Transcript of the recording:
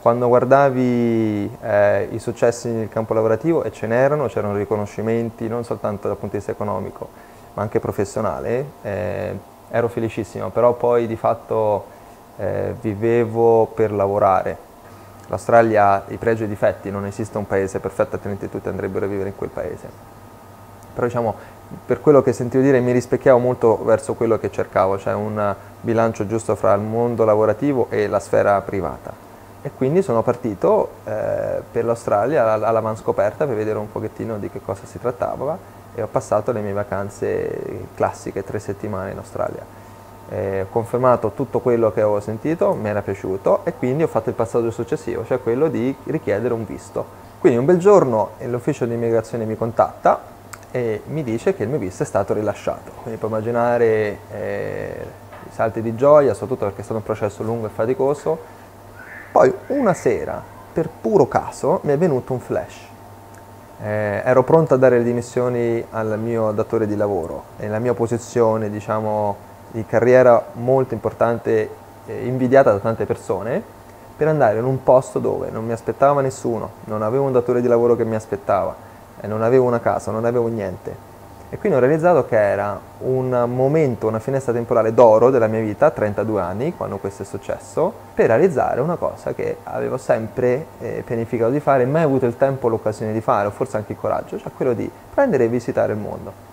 quando guardavi eh, i successi nel campo lavorativo, e ce n'erano, c'erano riconoscimenti non soltanto dal punto di vista economico, ma anche professionale, eh, ero felicissimo, però poi di fatto eh, vivevo per lavorare. L'Australia ha i pregi e i difetti, non esiste un paese perfetto, altrimenti tutti andrebbero a vivere in quel paese. Però diciamo, per quello che sentivo dire mi rispecchiavo molto verso quello che cercavo, cioè un bilancio giusto fra il mondo lavorativo e la sfera privata. E quindi sono partito eh, per l'Australia alla scoperta per vedere un pochettino di che cosa si trattava e ho passato le mie vacanze classiche, tre settimane in Australia. Eh, ho confermato tutto quello che avevo sentito, mi era piaciuto e quindi ho fatto il passaggio successivo, cioè quello di richiedere un visto. Quindi un bel giorno l'ufficio di immigrazione mi contatta e mi dice che il mio visto è stato rilasciato. Quindi puoi immaginare eh, i salti di gioia, soprattutto perché è stato un processo lungo e faticoso. Poi una sera, per puro caso, mi è venuto un flash. Eh, ero pronto a dare le dimissioni al mio datore di lavoro e la mia posizione, diciamo, di carriera molto importante, eh, invidiata da tante persone, per andare in un posto dove non mi aspettava nessuno, non avevo un datore di lavoro che mi aspettava, e non avevo una casa, non avevo niente. E quindi ho realizzato che era un momento, una finestra temporale d'oro della mia vita, a 32 anni, quando questo è successo, per realizzare una cosa che avevo sempre eh, pianificato di fare mai avuto il tempo o l'occasione di fare, o forse anche il coraggio, cioè quello di prendere e visitare il mondo.